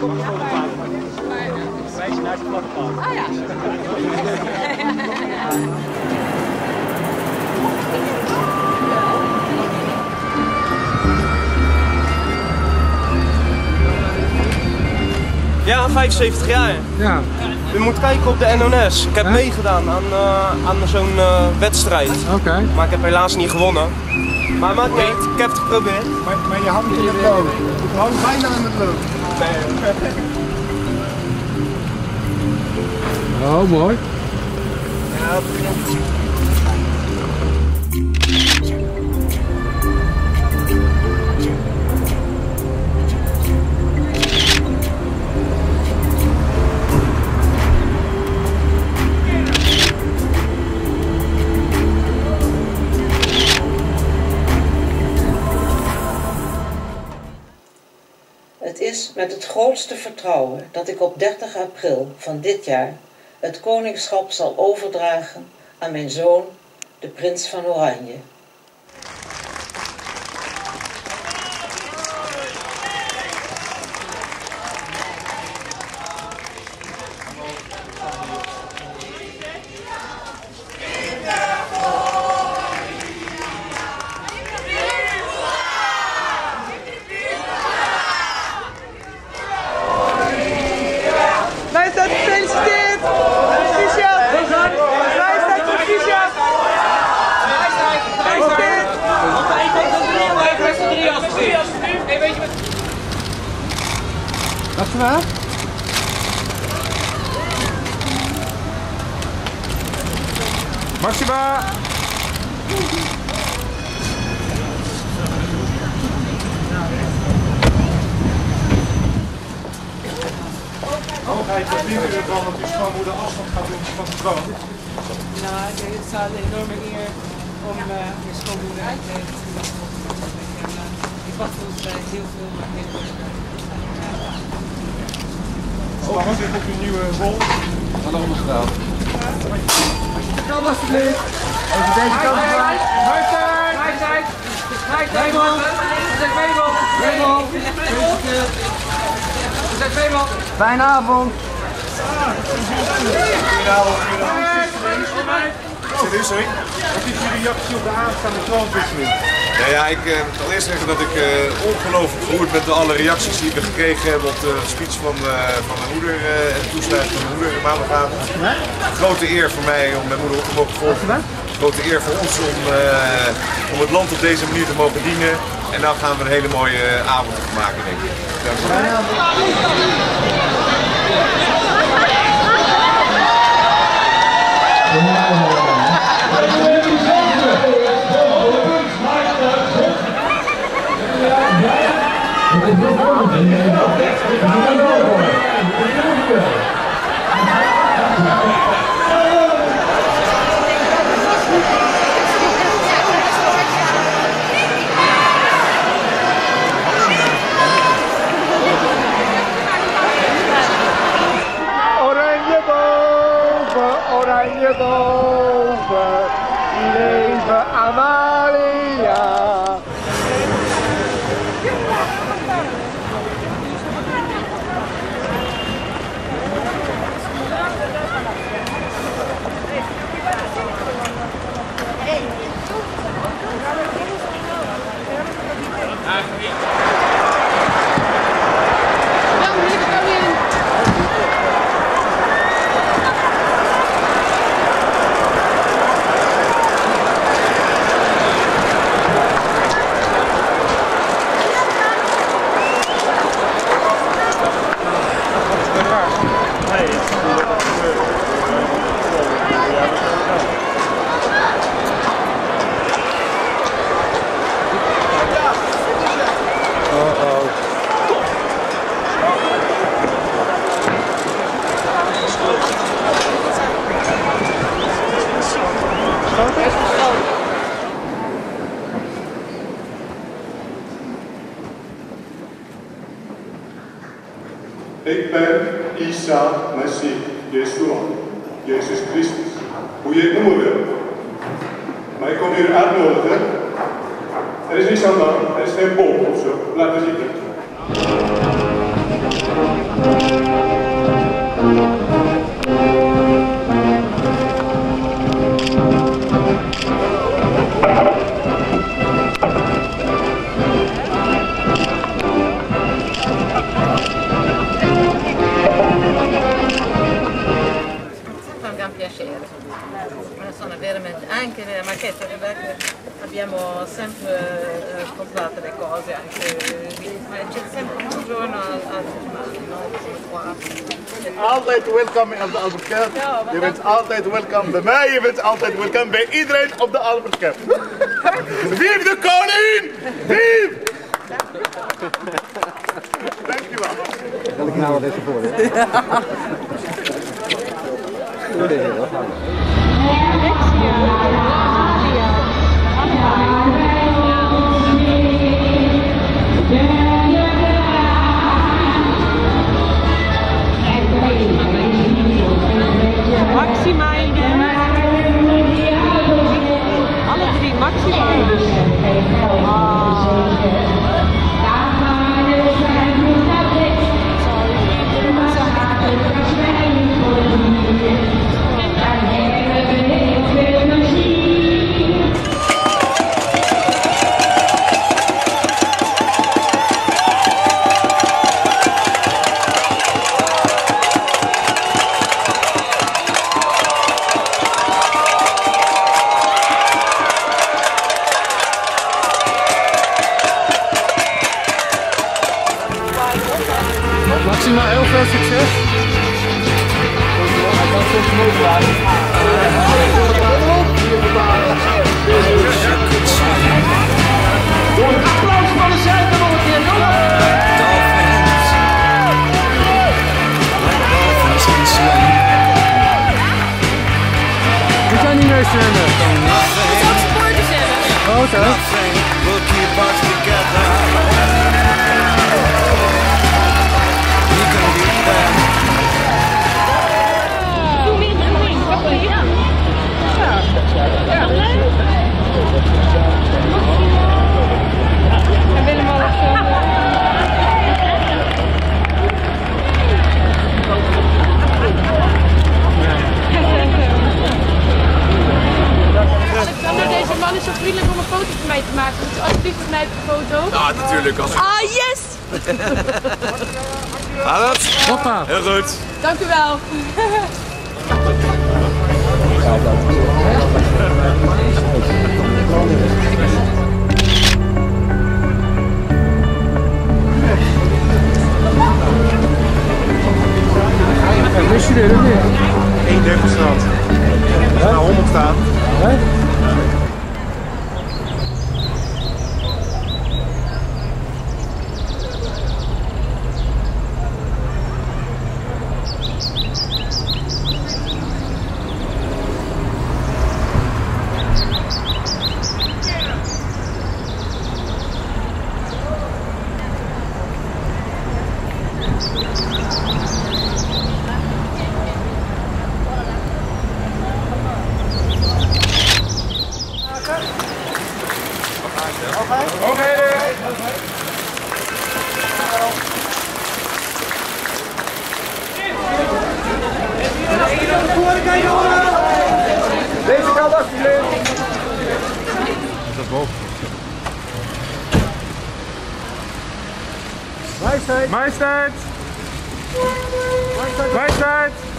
Wijs naar het. Ah ja. Ja, 75 jaar. Ja. U moet kijken op de NOS. Ik heb meegedaan aan, eh, aan zo'n eh, wedstrijd. Oké. Maar ik heb helaas niet gewonnen. Maar maakt niet ik heb het geprobeerd. Maar, maar je hangt in het loop. Je hangt bijna in het bad. oh boy. Is met het grootste vertrouwen dat ik op 30 april van dit jaar het koningschap zal overdragen aan mijn zoon, de prins van Oranje. Waar? Maxima! Hoogheid, vindt u ervan dat uw schoonmoeder afstand gaat doen van de troon? Nou, het is een enorme eer om uh, je schoonmoeder uit te zien. En, uh, ik wacht ons bij heel veel maar heel veel. Spannend, dit op uw nieuwe rol. Wat allemaal gedaan. Kan alsjeblieft. Even deze kant op. Majesteit! Majesteit! Majesteit! Majesteit Weeman! Weeman! Gefeliciteerd! Majesteit Weeman! Fijne avond. Wat is er? Wat is jullie reactie op de aanstaande troonwisseling? Nou ja, ik uh, wil eerst zeggen dat ik uh, ongelooflijk geroerd ben door alle reacties die we gekregen hebben op de speech van, uh, van mijn moeder en de toesluiting van mijn moeder maandagavond. Grote eer voor mij om mijn moeder op te mogen volgen. Grote eer voor ons om, om het land op deze manier te mogen dienen. En nou gaan we een hele mooie avond maken, denk ik. Dank u wel. Ik ben Isa Messie Yeshua, Jezus Christus, hoe je het noemen wil. Maar ik kom hier uitnodigen. Er is niets aan er is geen bom of zo. Laten we zitten. Piacere. Me sono veramente anche ma che abbiamo sempre eh, comprato le cose c'è sempre un giorno al settimana, no? Come qua. Altijd welkom op de Albert Cup. Ja, wat Je bent altijd welkom bij mij, je bent altijd welkom bij iedereen op de Albert Cup. Vive de koning! Vive! Dankjewel. Zal ik nou wat even voor? Maxima Zo. will keep us Heel goed. Dank u wel. Wist je dit of niet? 1,30 staat. Nou, My side. My side. My side.